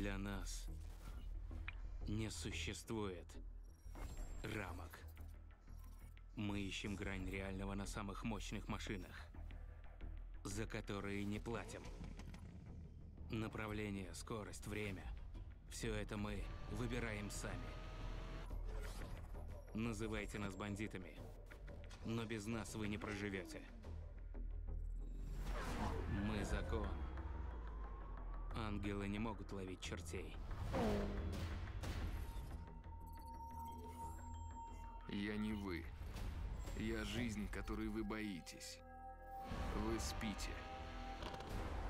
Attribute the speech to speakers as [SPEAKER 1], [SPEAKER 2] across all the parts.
[SPEAKER 1] Для нас не существует рамок. Мы ищем грань реального на самых мощных машинах, за которые не платим. Направление, скорость, время – все это мы выбираем сами. Называйте нас бандитами, но без нас вы не проживете. Мы закон. Ангелы не могут ловить чертей.
[SPEAKER 2] Я не вы. Я жизнь, которой вы боитесь. Вы спите.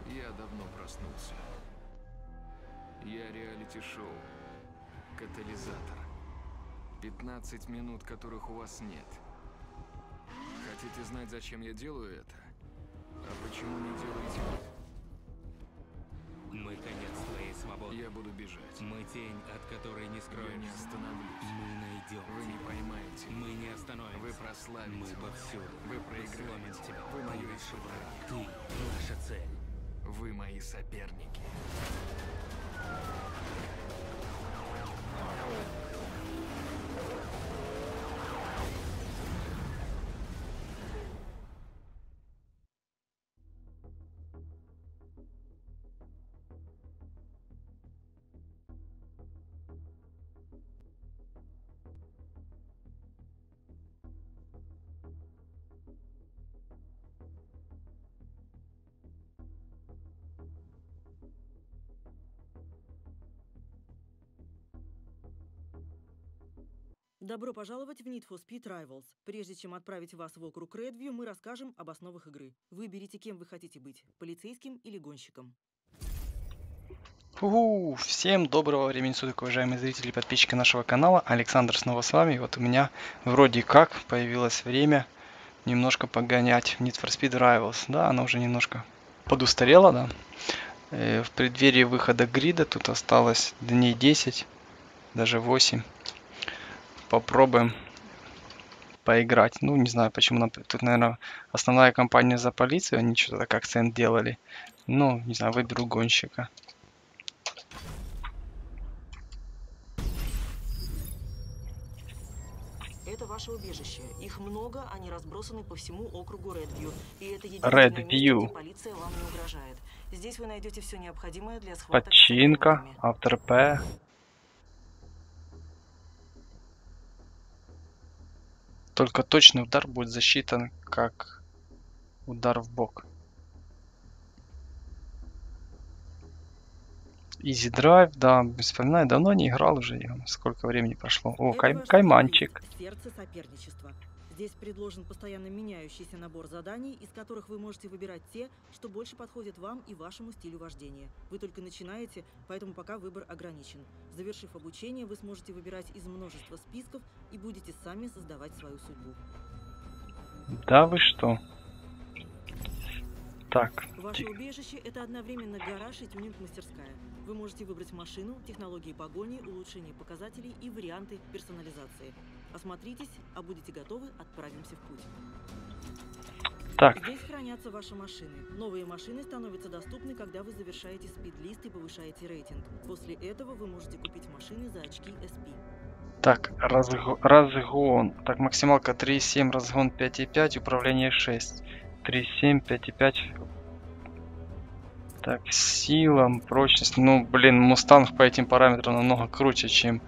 [SPEAKER 2] Я давно проснулся. Я реалити-шоу. Катализатор. 15 минут, которых у вас нет. Хотите знать, зачем я делаю это? А почему не делаете?
[SPEAKER 1] Мы конец твоей свободы.
[SPEAKER 2] Я буду бежать.
[SPEAKER 1] Мы тень, от которой не
[SPEAKER 2] Я не
[SPEAKER 1] скроешься.
[SPEAKER 2] остановлюсь.
[SPEAKER 1] Мы найдем
[SPEAKER 2] Вы не
[SPEAKER 1] тебя.
[SPEAKER 2] поймаете.
[SPEAKER 1] Мы не остановимся.
[SPEAKER 2] Вы прославите.
[SPEAKER 1] Мы повсюду.
[SPEAKER 2] Вы проиграете.
[SPEAKER 1] тебя.
[SPEAKER 2] Вы
[SPEAKER 1] Ты-
[SPEAKER 2] испытание.
[SPEAKER 1] Ты наша цель.
[SPEAKER 2] Вы мои соперники.
[SPEAKER 3] Добро пожаловать в Need for Speed Rivals. Прежде чем отправить вас в округ Редвью, мы расскажем об основах игры. Выберите, кем вы хотите быть – полицейским или гонщиком.
[SPEAKER 4] Уху! Всем доброго времени суток, уважаемые зрители и подписчики нашего канала. Александр снова с вами. Вот у меня вроде как появилось время немножко погонять Need for Speed Rivals. Да, она уже немножко подустарела, да. Э, В преддверии выхода грида тут осталось дней 10, даже 8. Попробуем поиграть. Ну, не знаю, почему. Тут, наверное, основная компания за полицию. Они что-то как акцент делали. Ну, не знаю, выберу гонщика.
[SPEAKER 3] Это ваше убежище. Их много, они разбросаны по всему округу Редвью. И это единственное место, где полиция вам не угрожает. Здесь вы найдете все необходимое для схваток
[SPEAKER 4] Починка, автор П. Только точный удар будет засчитан как удар в бок. Easy Drive, да, вспоминаю, давно не играл уже, сколько времени прошло. О, кай- кайманчик.
[SPEAKER 3] Сердце соперничества. Здесь предложен постоянно меняющийся набор заданий, из которых вы можете выбирать те, что больше подходят вам и вашему стилю вождения. Вы только начинаете, поэтому пока выбор ограничен. Завершив обучение, вы сможете выбирать из множества списков и будете сами создавать свою судьбу.
[SPEAKER 4] Да вы что? Так,
[SPEAKER 3] Ваше убежище – это одновременно гараж и тюнинг-мастерская. Вы можете выбрать машину, технологии погони, улучшение показателей и варианты персонализации. Осмотритесь, а будете готовы, отправимся в путь.
[SPEAKER 4] так,
[SPEAKER 3] Здесь хранятся ваши машины. Новые машины становятся доступны, когда вы завершаете спид-лист и повышаете рейтинг. После этого вы можете купить машины за очки SP.
[SPEAKER 4] так, разго- разгон. Так, максималка 3,7, разгон 5,5, управление 6. 3,7, 5,5. Так, сила, прочность. Ну, блин, Мустанг по этим параметрам намного круче, чем...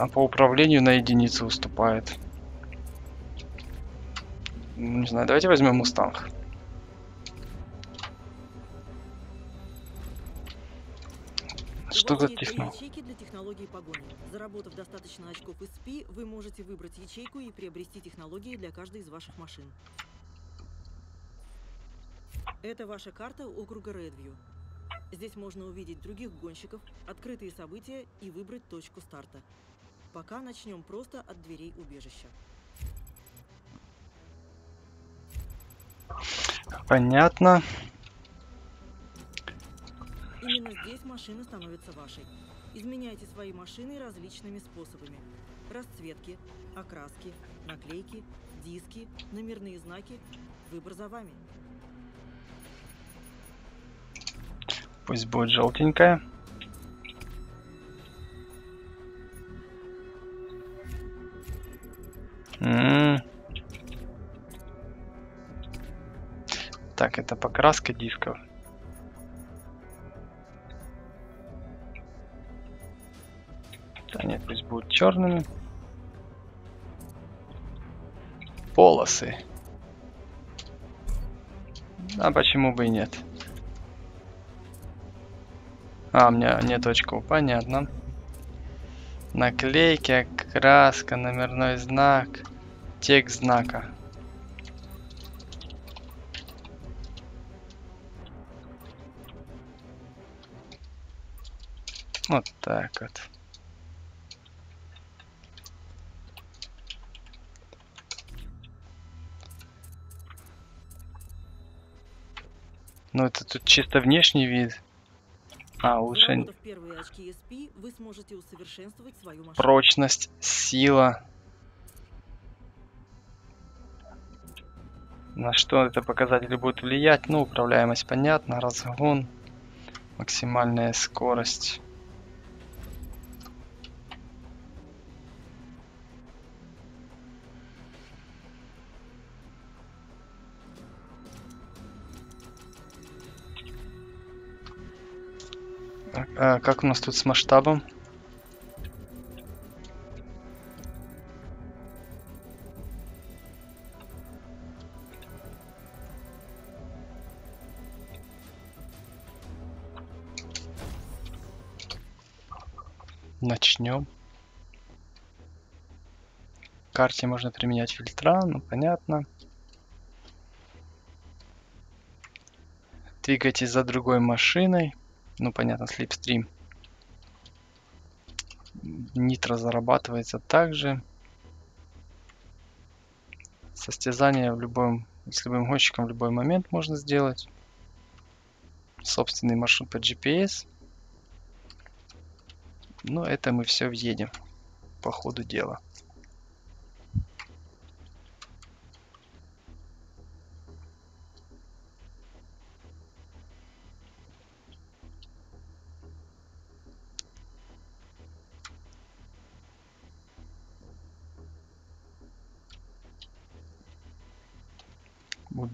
[SPEAKER 4] А по управлению на единицу уступает. Ну, Не знаю, давайте возьмем Мустанг. Что
[SPEAKER 3] У
[SPEAKER 4] за
[SPEAKER 3] вас есть три
[SPEAKER 4] техно?
[SPEAKER 3] ячейки для технологии погони. Заработав достаточно очков SP, вы можете выбрать ячейку и приобрести технологии для каждой из ваших машин. Это ваша карта округа Редвью. Здесь можно увидеть других гонщиков, открытые события и выбрать точку старта. Пока начнем просто от дверей убежища.
[SPEAKER 4] Понятно.
[SPEAKER 3] Именно здесь машина становится вашей. Изменяйте свои машины различными способами. Расцветки, окраски, наклейки, диски, номерные знаки. Выбор за вами.
[SPEAKER 4] Пусть будет желтенькая. Так, это покраска дисков. Да нет, пусть будут черными. Полосы. А почему бы и нет? А, у меня нет очков, понятно. Наклейки, краска, номерной знак, текст знака. Вот так вот. Ну это тут чисто внешний вид. А, улучшение.
[SPEAKER 3] Заработав первые очки SP, вы сможете усовершенствовать свою машину.
[SPEAKER 4] Прочность, сила. На что это показатели будут влиять? Ну, управляемость понятно, разгон, максимальная скорость. А, как у нас тут с масштабом? Карте можно применять фильтра, ну понятно. Двигайтесь за другой машиной. Ну понятно, слепстрим. Нитро зарабатывается также. Состязание в любом, с любым гонщиком в любой момент можно сделать. Собственный маршрут по GPS. Но это мы все въедем по ходу дела.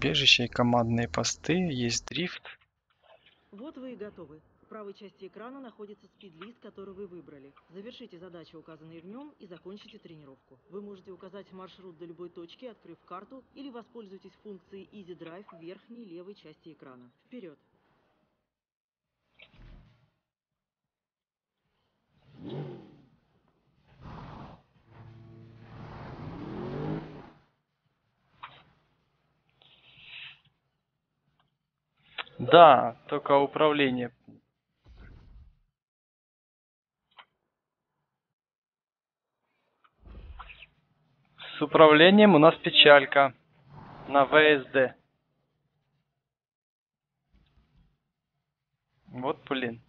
[SPEAKER 4] Убежище и командные посты, есть дрифт.
[SPEAKER 3] Вот вы и готовы. В правой части экрана находится спидлист, который вы выбрали. Завершите задачи, указанные в нем, и закончите тренировку. Вы можете указать маршрут до любой точки, открыв карту, или воспользуйтесь функцией Easy Drive в верхней левой части экрана. Вперед!
[SPEAKER 4] Да, только управление. С управлением у нас печалька на ВСД. Вот блин.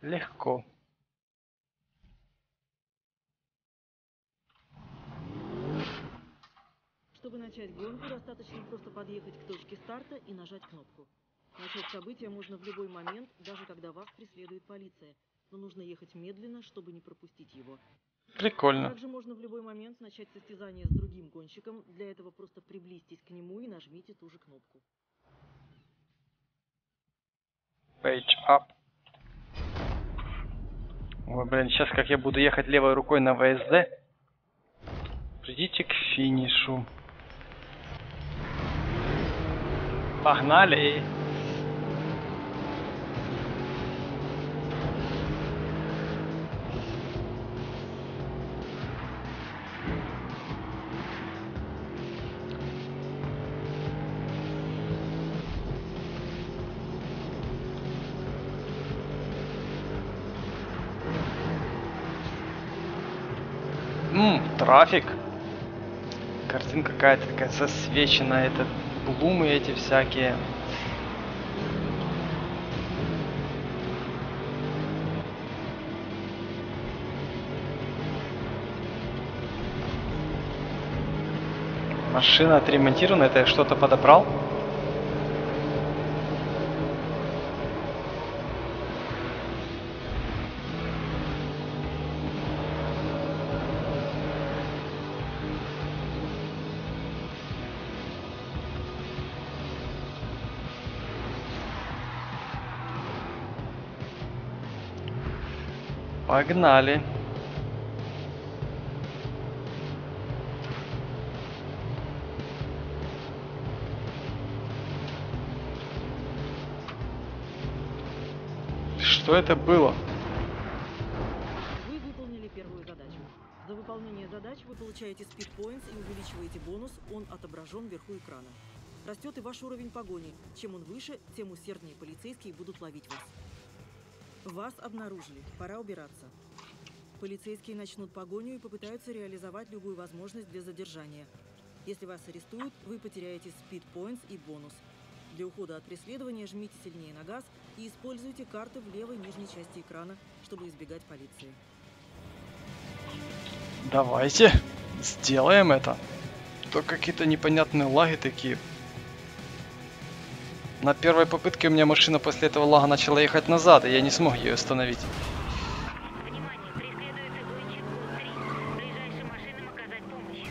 [SPEAKER 4] Легко.
[SPEAKER 3] Чтобы начать гонку, достаточно просто подъехать к точке старта и нажать кнопку. Начать события можно в любой момент, даже когда вас преследует полиция. Но нужно ехать медленно, чтобы не пропустить его.
[SPEAKER 4] Прикольно.
[SPEAKER 3] Также можно в любой момент начать состязание с другим гонщиком. Для этого просто приблизьтесь к нему и нажмите ту же кнопку.
[SPEAKER 4] Page up. Ой, блин, сейчас как я буду ехать левой рукой на ВСД. Придите к финишу. Погнали! М, трафик. Картинка какая-то такая засвеченная, это блумы эти всякие. Машина отремонтирована, это я что-то подобрал? Погнали. Что это было?
[SPEAKER 3] Вы выполнили первую задачу. За выполнение задач вы получаете points и увеличиваете бонус, он отображен вверху экрана. Растет и ваш уровень погони. Чем он выше, тем усерднее полицейские будут ловить вас. Вас обнаружили. Пора убираться. Полицейские начнут погоню и попытаются реализовать любую возможность для задержания. Если вас арестуют, вы потеряете points и бонус. Для ухода от преследования жмите сильнее на газ и используйте карты в левой нижней части экрана, чтобы избегать полиции.
[SPEAKER 4] Давайте сделаем это. То какие-то непонятные лаги такие. На первой попытке у меня машина после этого лага начала ехать назад, и я не смог ее остановить.
[SPEAKER 5] Внимание, преследуется гонщик ГУС-3. Ближайшим машинам оказать помощь.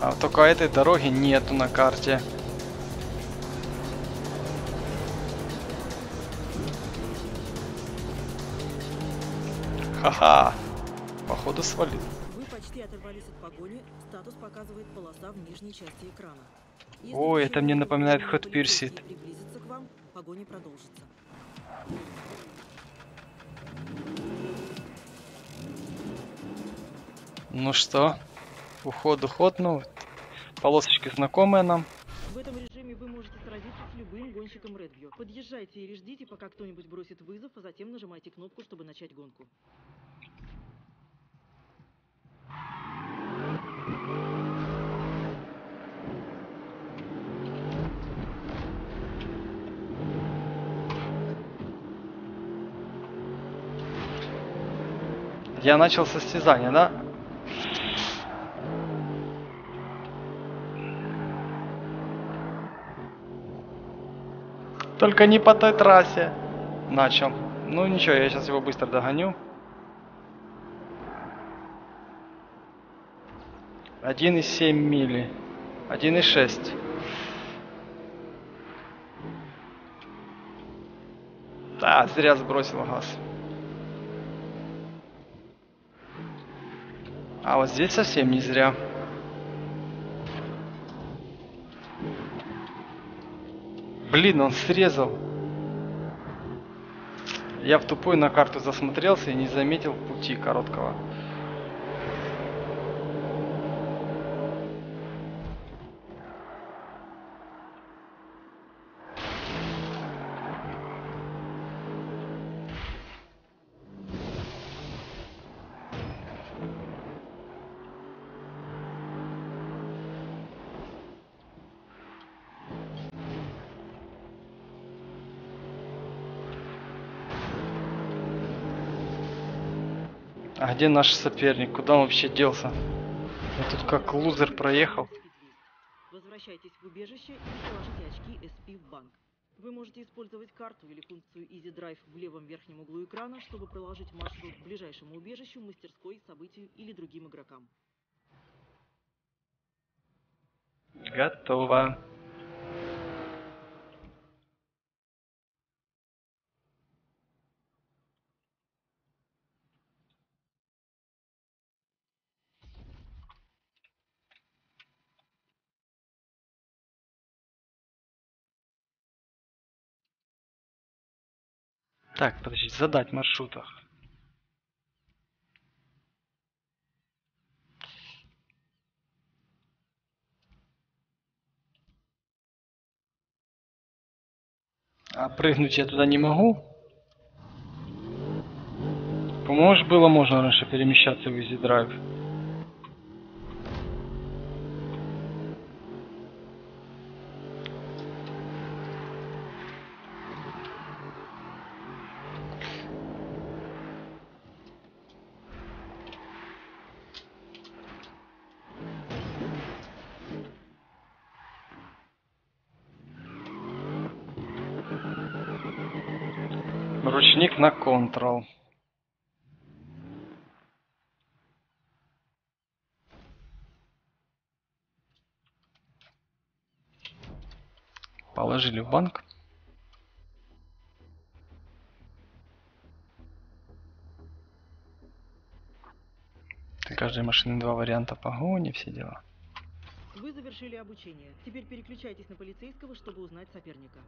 [SPEAKER 4] А только этой дороги нету на карте. Ха-ха. Походу свалил.
[SPEAKER 3] Вы почти оторвались от погони, статус показывает полоса в нижней части экрана. Если
[SPEAKER 4] Ой, это мне напоминает Hot Pursuit.
[SPEAKER 3] приблизится к вам, погоня продолжится.
[SPEAKER 4] Ну что? Уход, уход, ну. Полосочки знакомые нам.
[SPEAKER 3] В этом режиме вы можете сразиться с любым гонщиком Redview. Подъезжайте или ждите, пока кто-нибудь бросит вызов, а затем нажимайте кнопку, чтобы начать гонку.
[SPEAKER 4] Я начал состязание, да? Только не по той трассе. Начал. Ну ничего, я сейчас его быстро догоню. 1,7 мили. 1,6. Да, зря сбросил газ. А вот здесь совсем не зря. Блин, он срезал. Я в тупой на карту засмотрелся и не заметил пути короткого. А где наш соперник? Куда он вообще делся? Я тут как лузер проехал.
[SPEAKER 3] Возвращайтесь в убежище и положите очки SP в банк. Вы можете использовать карту или функцию Easy Drive в левом верхнем углу экрана, чтобы проложить маршрут к ближайшему убежищу, мастерской, событию или другим игрокам.
[SPEAKER 4] Готово. Так, подожди, задать маршрутах. А прыгнуть я туда не могу? По-моему, было можно раньше перемещаться в Easy Drive. Ручник на Ctrl. Положили в банк. Для каждой машины два варианта погони, все дела.
[SPEAKER 3] Вы завершили обучение. Теперь переключайтесь на полицейского, чтобы узнать соперника.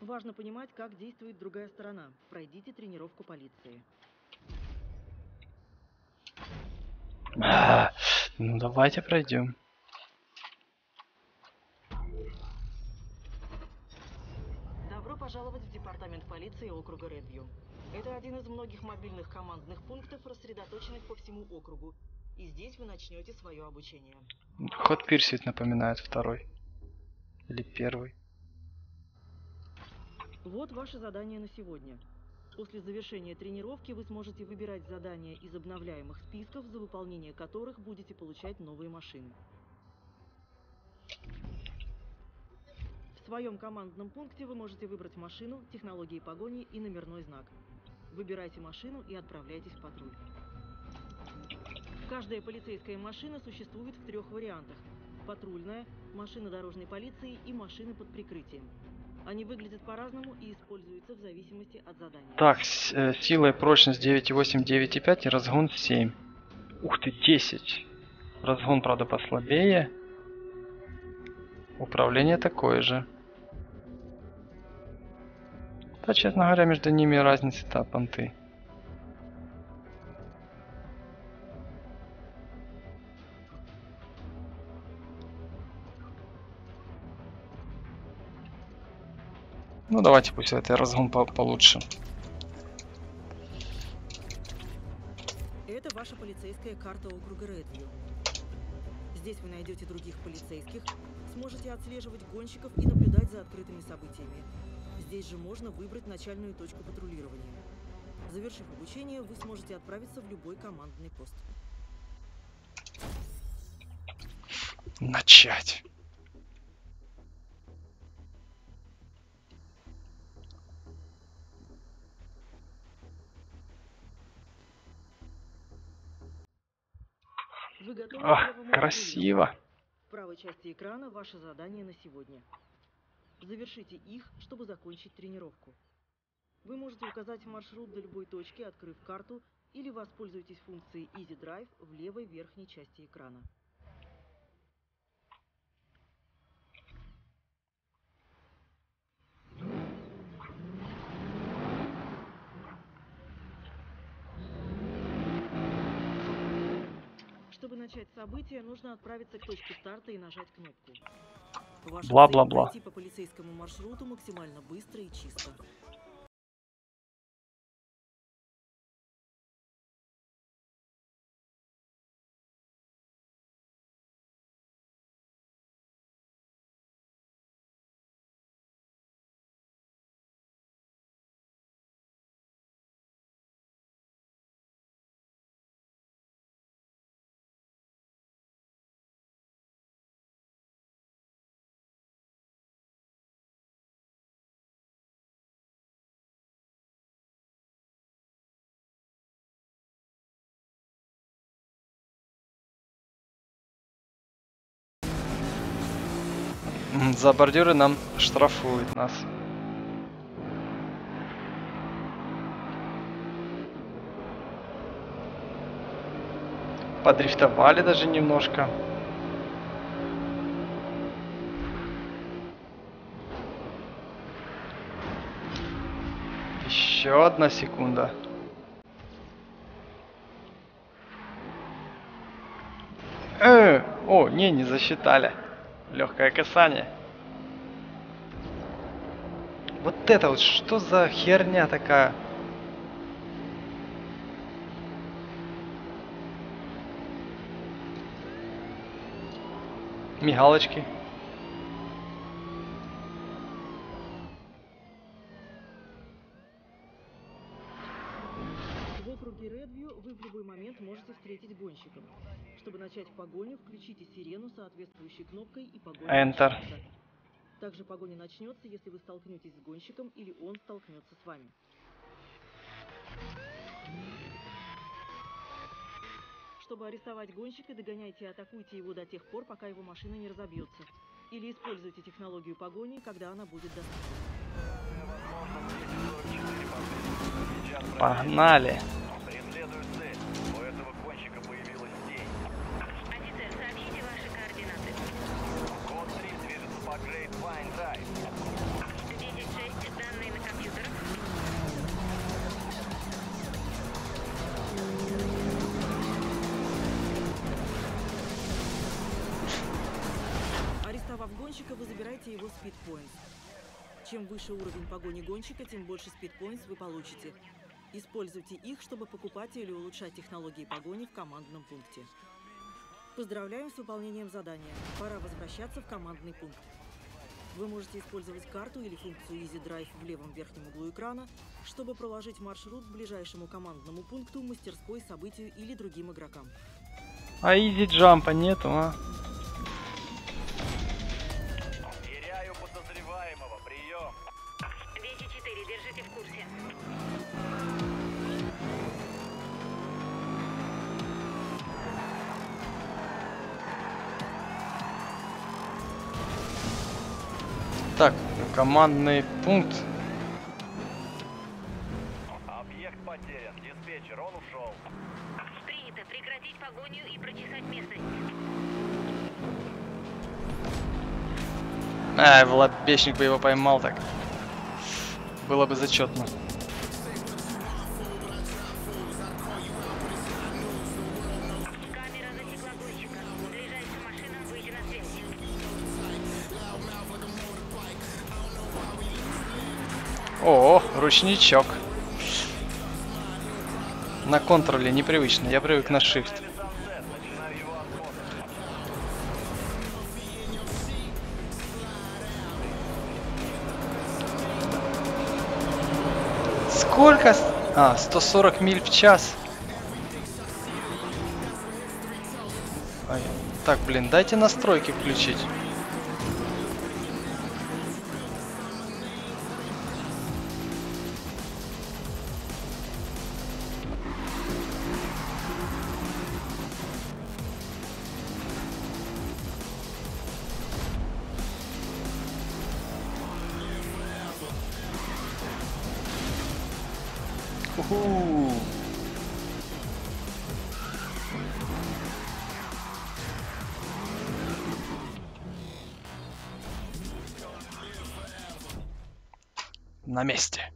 [SPEAKER 3] Важно понимать, как действует другая сторона. Пройдите тренировку полиции.
[SPEAKER 4] А, ну давайте пройдем.
[SPEAKER 3] Добро пожаловать в департамент полиции округа Редвью. Это один из многих мобильных командных пунктов, рассредоточенных по всему округу. И здесь вы начнете свое обучение.
[SPEAKER 4] Ход Пирсит напоминает второй. Или первый.
[SPEAKER 3] Вот ваше задание на сегодня. После завершения тренировки вы сможете выбирать задания из обновляемых списков, за выполнение которых будете получать новые машины. В своем командном пункте вы можете выбрать машину, технологии погони и номерной знак. Выбирайте машину и отправляйтесь в патруль. Каждая полицейская машина существует в трех вариантах. Патрульная, машина дорожной полиции и машины под прикрытием. Они выглядят по-разному и используются в зависимости от задания.
[SPEAKER 4] Так, э, сила и прочность 9,8, 9,5 и разгон 7. Ух ты, 10. Разгон, правда, послабее. Управление такое же. Да, честно говоря, между ними разницы-то понты. Ну, давайте пусть это разгон по- получше.
[SPEAKER 3] Это ваша полицейская карта округа Редвью. Здесь вы найдете других полицейских, сможете отслеживать гонщиков и наблюдать за открытыми событиями. Здесь же можно выбрать начальную точку патрулирования. Завершив обучение, вы сможете отправиться в любой командный пост.
[SPEAKER 4] Начать. Ах, красиво.
[SPEAKER 3] В правой части экрана ваше задание на сегодня. Завершите их, чтобы закончить тренировку. Вы можете указать маршрут до любой точки, открыв карту, или воспользуйтесь функцией Easy Drive в левой верхней части экрана. Событие, нужно отправиться к точке старта и нажать кнопку.
[SPEAKER 4] Бла-бла-бла.
[SPEAKER 3] по полицейскому маршруту максимально быстро и чисто.
[SPEAKER 4] За бордюры нам штрафуют нас. Подрифтовали даже немножко. Еще одна секунда. Э, о, не, не засчитали. Легкое касание. Вот это вот что за херня такая? Мигалочки.
[SPEAKER 3] В округе Редвью вы в любой момент можете встретить гонщиков. Начать погоню, включите сирену, соответствующей кнопкой, и погоня
[SPEAKER 4] Enter.
[SPEAKER 3] начнется. Также погоня начнется, если вы столкнетесь с гонщиком или он столкнется с вами. Чтобы арестовать гонщика, догоняйте и атакуйте его до тех пор, пока его машина не разобьется. Или используйте технологию погони, когда она будет доступна.
[SPEAKER 4] Погнали.
[SPEAKER 3] Арестовав гонщика, вы забираете его спидпоинт. Чем выше уровень погони гонщика, тем больше спидпоинтс вы получите. Используйте их, чтобы покупать или улучшать технологии погони в командном пункте. Поздравляем с выполнением задания. Пора возвращаться в командный пункт. Вы можете использовать карту или функцию Easy Drive в левом верхнем углу экрана, чтобы проложить маршрут к ближайшему командному пункту, мастерской, событию или другим игрокам.
[SPEAKER 4] А изи джампа нету, а? Так, командный пункт.
[SPEAKER 6] Объект потерян. Диспетчер, он ушел.
[SPEAKER 5] Принято. Прекратить погоню и прочесать местность.
[SPEAKER 4] Ай, Влад-бешник бы его поймал так. Было бы зачетно. Ручничок. На контроле непривычно, я привык на shift. Сколько? А, 140 миль в час. Ай, Так, блин, дайте настройки включить. На месте.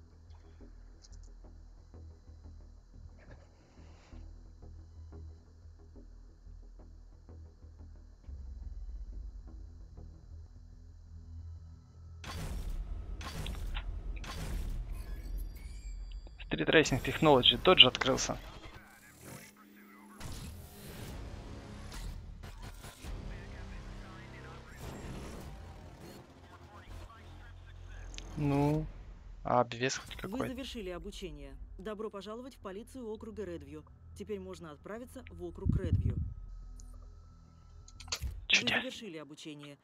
[SPEAKER 4] Racing Technology, тот же открылся. Обвес хоть
[SPEAKER 3] Вы
[SPEAKER 4] какой?
[SPEAKER 3] завершили обучение. Добро пожаловать в полицию округа Редвью. Теперь можно отправиться в округ Редвью. Вы
[SPEAKER 4] Чудя.
[SPEAKER 3] завершили обучение.